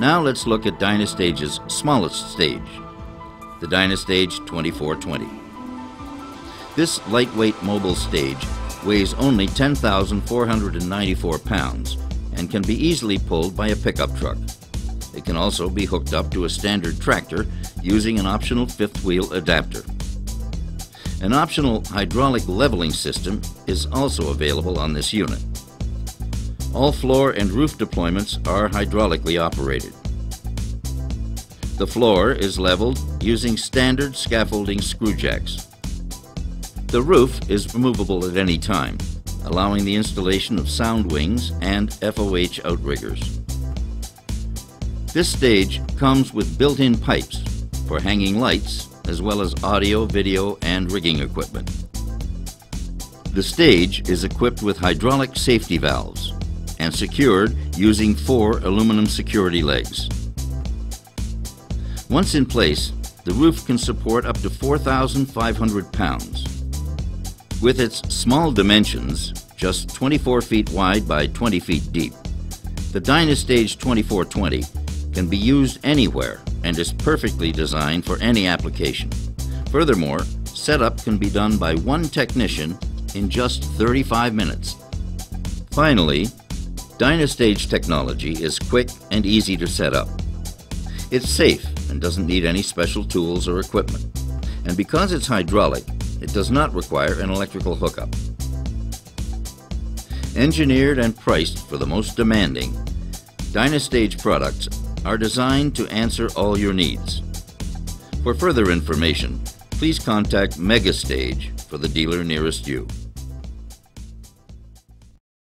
Now let's look at Dynastage's smallest stage, the Dynastage 2420. This lightweight mobile stage weighs only 10,494 pounds and can be easily pulled by a pickup truck. It can also be hooked up to a standard tractor using an optional fifth wheel adapter. An optional hydraulic leveling system is also available on this unit. All floor and roof deployments are hydraulically operated. The floor is leveled using standard scaffolding screw jacks. The roof is removable at any time, allowing the installation of sound wings and FOH outriggers. This stage comes with built-in pipes for hanging lights as well as audio, video, and rigging equipment. The stage is equipped with hydraulic safety valves and secured using four aluminum security legs. Once in place, the roof can support up to 4,500 pounds. With its small dimensions, just 24 feet wide by 20 feet deep, the Dynastage 2420 can be used anywhere and is perfectly designed for any application. Furthermore, setup can be done by one technician in just 35 minutes. Finally, Dynastage technology is quick and easy to set up. It's safe and doesn't need any special tools or equipment. And because it's hydraulic, it does not require an electrical hookup. Engineered and priced for the most demanding, Dynastage products are designed to answer all your needs. For further information, please contact Megastage for the dealer nearest you.